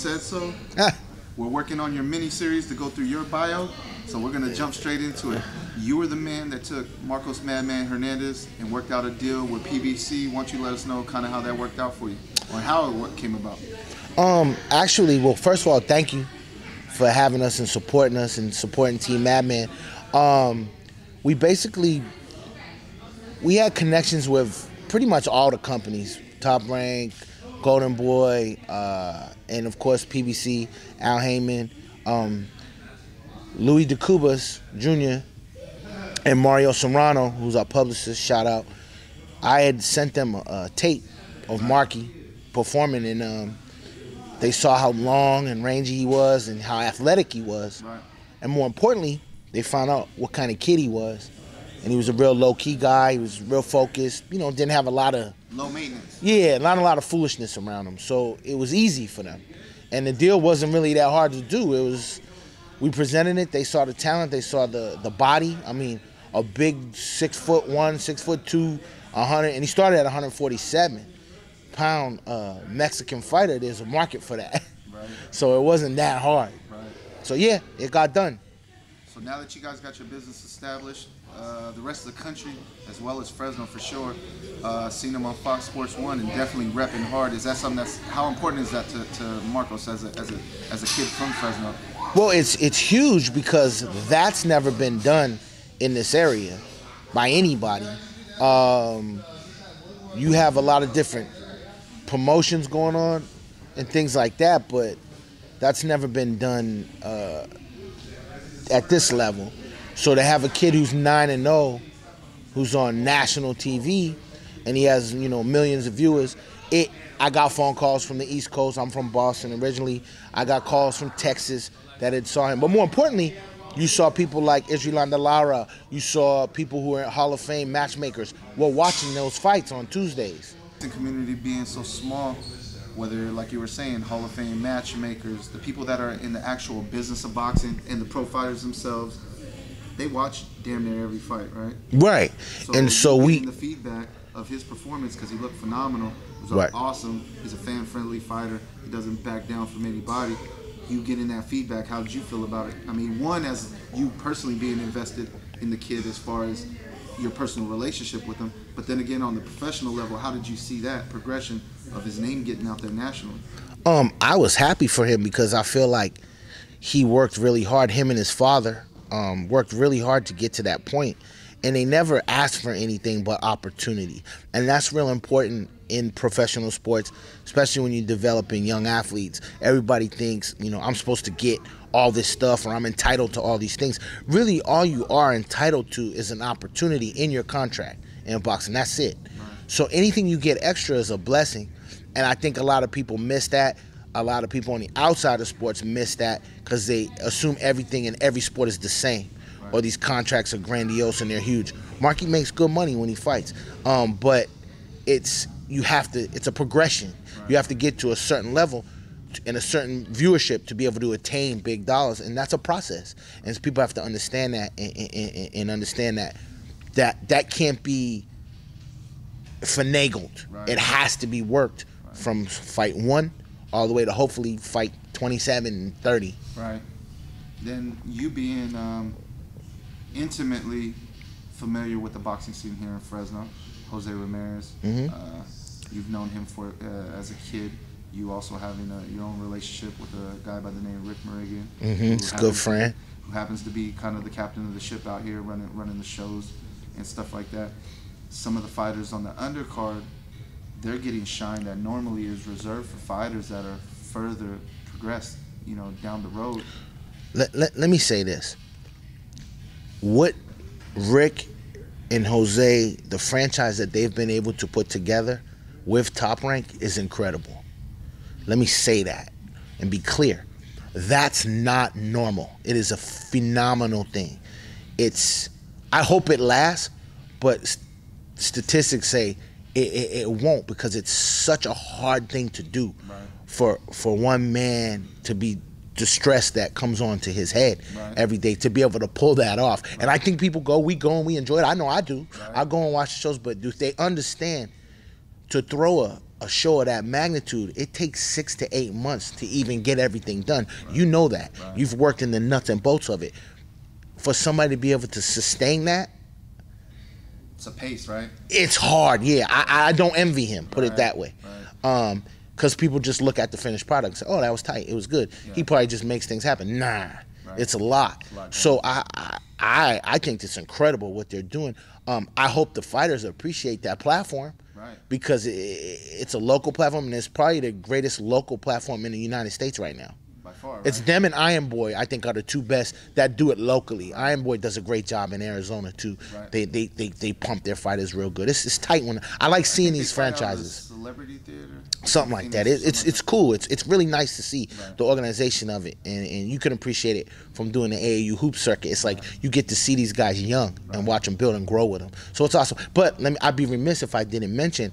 said so. Ah. We're working on your mini series to go through your bio, so we're gonna jump straight into it. You were the man that took Marcos Madman Hernandez and worked out a deal with PBC. Why don't you let us know kind of how that worked out for you, or how it came about? Um, actually, well, first of all, thank you for having us and supporting us and supporting Team Madman. Um, we basically we had connections with pretty much all the companies, Top Rank, Golden Boy, uh, and of course PBC, Al Haymon, um, Luis DeCubas Jr. and Mario Serrano, who's our publicist. Shout out. I had sent them a, a tape of Marky performing, and um, they saw how long and rangy he was and how athletic he was. Right. And more importantly, they found out what kind of kid he was. And he was a real low key guy. He was real focused. You know, didn't have a lot of Low maintenance. yeah, not a lot of foolishness around him. So it was easy for them. And the deal wasn't really that hard to do. It was we presented it, they saw the talent, they saw the the body. I mean, a big six foot one, six foot two, a hundred and he started at 147 pound uh, Mexican fighter. There's a market for that. Right. So it wasn't that hard. Right. So yeah, it got done. So now that you guys got your business established, uh, the rest of the country, as well as Fresno for sure, uh, seen them on Fox Sports One and definitely repping hard. Is that something that's how important is that to, to Marcos as a, as a as a kid from Fresno? Well, it's it's huge because that's never been done in this area by anybody. Um, you have a lot of different promotions going on and things like that, but that's never been done uh, at this level. So to have a kid who's nine and zero, who's on national TV, and he has you know millions of viewers, it. I got phone calls from the East Coast. I'm from Boston originally. I got calls from Texas that had saw him. But more importantly, you saw people like Israel Lara. You saw people who are Hall of Fame matchmakers were watching those fights on Tuesdays. The community being so small, whether like you were saying, Hall of Fame matchmakers, the people that are in the actual business of boxing, and the pro fighters themselves, they watch damn near every fight, right? Right. and so we getting the feedback of his performance because he looked phenomenal. He was Right. awesome. He's a fan-friendly fighter. He doesn't back down from anybody. You getting that feedback, how did you feel about it? I mean, one as you personally being invested in the kid as far as your personal relationship with him, but then again on the professional level, how did you see that progression of his name getting out there nationally? Um, I was happy for him because I feel like he worked really hard. Him and his father um, worked really hard to get to that point, and they never asked for anything but opportunity, and that's real important in professional sports, especially when you're developing young athletes. Everybody thinks, you know, I'm supposed to get all this stuff or I'm entitled to all these things. Really, all you are entitled to is an opportunity in your contract in boxing. That's it. So anything you get extra is a blessing. And I think a lot of people miss that. A lot of people on the outside of sports miss that because they assume everything in every sport is the same. Or these contracts are grandiose and they're huge. Marky makes good money when he fights. Um, but it's you have to it's a progression. You have to get to a certain level and a certain viewership to be able to attain big dollars and that's a process. And so people have to understand that and, and, and- and understand that that that can't be finagled. Right. It has to be worked from fight one all the way to hopefully fight 27 and 30. Right. Then you being um, intimately familiar with the boxing scene here in Fresno, Jose Ramirez. Mhm. Uh, you've known him for uh, as a kid. You also having a, your own relationship with a guy by the name of Rick it's a good friend. Who happens to be kind of the captain of the ship out here, running running the shows and stuff like that. Some of the fighters on the undercard, they're getting shine that normally is reserved for fighters that are further progressed, you know, down the road. Let, let, let me say this. What Rick and Jose, the franchise that they've been able to put together with Top Rank is incredible. Let me say that and be clear. That's not normal. It is a phenomenal thing. It's I hope it lasts, but statistics say it, it, it won't because it's such a hard thing to do Right. for for one man to be the stress that comes onto his head Right. every day to be able to pull that off. And I think people go, we go and we enjoy it. I know I do. Right. I go and watch the shows, but do they understand to throw a a show of that magnitude, it takes six to eight months to even get everything done. You know that. Right. You've worked in the nuts and bolts of it. For somebody to be able to sustain that, It's a pace, right? it's hard. Yeah, I, I don't envy him. Put it that way. right. Um, because people just look at the finished product and say, "Oh, that was tight. It was good." He probably just makes things happen. Nah, Right. it's a lot. It's a lot so I, I, I, I think it's incredible what they're doing. Um, I hope the fighters appreciate that platform Right. because it, it's a local platform and it's probably the greatest local platform in the United States right now. Far. Right? It's them and Iron Boy, I think, are the two best that do it locally. Iron Boy does a great job in Arizona too. Right. They, they they they pump their fighters real good. It's, it's tight one. I like seeing They these fight out of franchises Celebrity theater. something like that. It, it's it's cool. It's it's really nice to see Right. the organization of it, and, and you can appreciate it from doing the AAU hoop circuit. It's like you get to see these guys young and watch them build and grow with them. So it's awesome. But let me. I'd be remiss if I didn't mention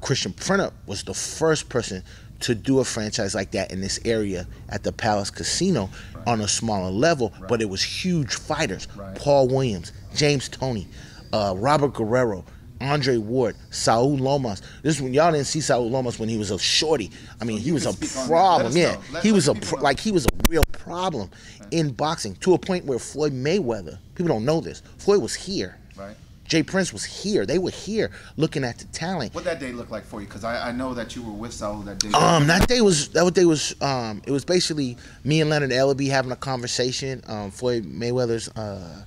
Christian Printer was the first person to do a franchise like that in this area at the Palace Casino on a smaller level, but it was huge fighters. Right. Paul Williams, James Toney, uh, Robert Guerrero, Andre Ward, Saul Lomas. This when y'all didn't see Saul Lomas when he was a shorty. I mean, So he was a speak on that. Let problem. Yeah. Let- he was a people pr- know. like he was a real problem in boxing to a point where Floyd Mayweather. People don't know this. Floyd was here. Right. J Prince was here. They were here looking at the talent. What that day look like for you? Because I, I know that you were with Saul that day. Um, that day was that what day was um, it was basically me and Leonard Ellerbe having a conversation. Um, Floyd Mayweather's uh,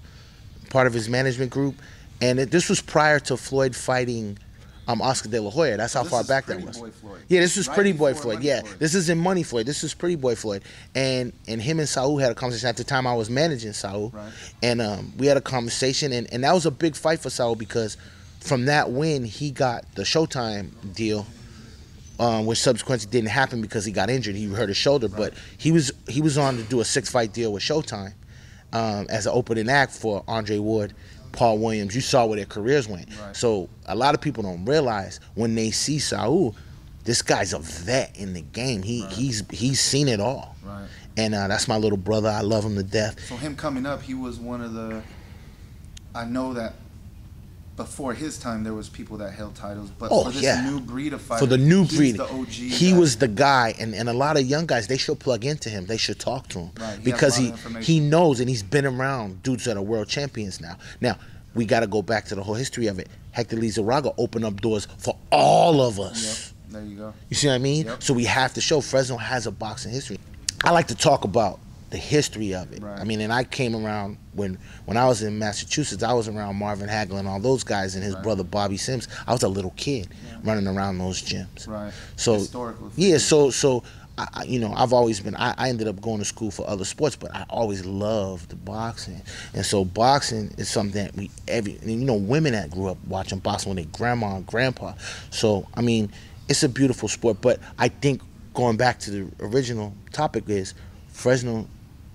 part of his management group, and it, this was prior to Floyd fighting um, Oscar De La Hoya. That's how This far back that was. Boy Floyd. Yeah, this was Right Pretty Boy Floyd. Money Yeah, Floyd. this is in Money Floyd. This is Pretty Boy Floyd, and and him and Saul had a conversation at the time I was managing Saul, Right. and um, we had a conversation, and, and that was a big fight for Saul because from that win he got the Showtime deal, um, which subsequently didn't happen because he got injured. He hurt his shoulder, right. but he was he was on to do a six fight deal with Showtime um, as an opening act for Andre Ward, Paul Williams. You saw where their careers went. Right. So a lot of people don't realize when they see Saul, this guy's a vet in the game. He Right. he's he's seen it all, Right. and uh, that's my little brother. I love him to death. So him coming up, he was one of the. I know that before his time, there was people that held titles, but Oh, for this yeah. new breed of fighter, For the new breed, the OG. he guy. was the guy, and, and a lot of young guys they should plug into him. They should talk to him Right, he because he he knows and he's been around dudes that are world champions now. Now we got to go back to the whole history of it. Hector Lizarraga opened up doors for all of us. Yep. There you go. You see what I mean? Yep. So we have to show Fresno has a boxing history. I like to talk about the history of it. Right. I mean, and I came around when when I was in Massachusetts. I was around Marvin Hagler and all those guys and his Right. brother Bobby Sims. I was a little kid running around those gyms. Right. So Historical yeah, so so I, you know I've always been I, I ended up going to school for other sports, but I always loved boxing, and so boxing is something that we every and, you know women that grew up watching boxing with their grandma and grandpa. So I mean, it's a beautiful sport, but I think going back to the original topic is Fresno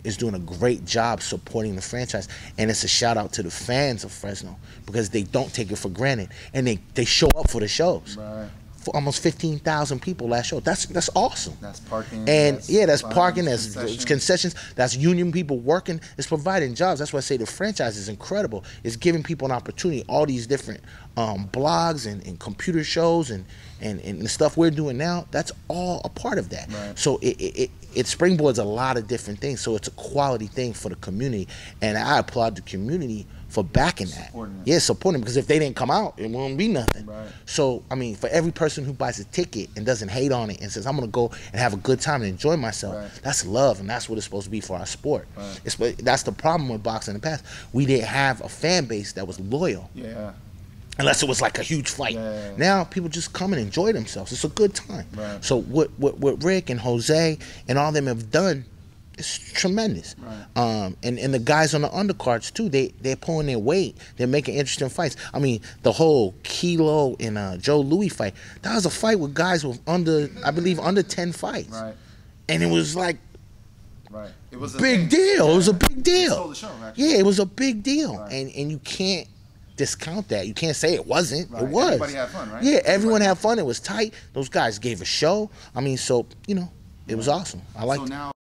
is doing a great job supporting the franchise and it's a shout out to the fans of Fresno because they don't take it for granted and they, they show up for the shows Right. for almost fifteen thousand people last show. That's that's awesome. That's parking. And yeah, that's parking, that's concessions. concessions. that's union people working, it's providing jobs. That's why I say the franchise is incredible. It's giving people an opportunity. All these different um, blogs and, and computer shows and, and, and the stuff we're doing now, that's all a part of that. Right. So it, it, it, it springboards a lot of different things. So it's a quality thing for the community. And I applaud the community for backing that. It. Yeah, supporting because if they didn't come out, it wouldn't be nothing. Right. So I mean, for every person who buys a ticket and doesn't hate on it and says I'm gonna go and have a good time and enjoy myself, Right. that's love, and that's what it's supposed to be for our sport. Right. It's that's the problem with boxing in the past. We didn't have a fan base that was loyal Yeah. Unless it was like a huge fight. Yeah. Now people just come and enjoy themselves. It's a good time. Right. So what, what what Rick and Jose and all them have done is tremendous. Right. Um, and, and the guys on the undercards too, they they're pulling their weight. They're making interesting fights. I mean, the whole Kilo and uh, Joe Louis fight, that was a fight with guys with under I believe under ten fights. Right. And it was like Right. It was a big thing. deal. It was a big deal. the show. Yeah, it was a big deal, Right. and and you can't discount that. You can't say it wasn't. Right. It was. Everybody had fun, right? Yeah, everyone Everybody- had fun. It was tight. Those guys gave a show. I mean, so you know, it was awesome. I like. So now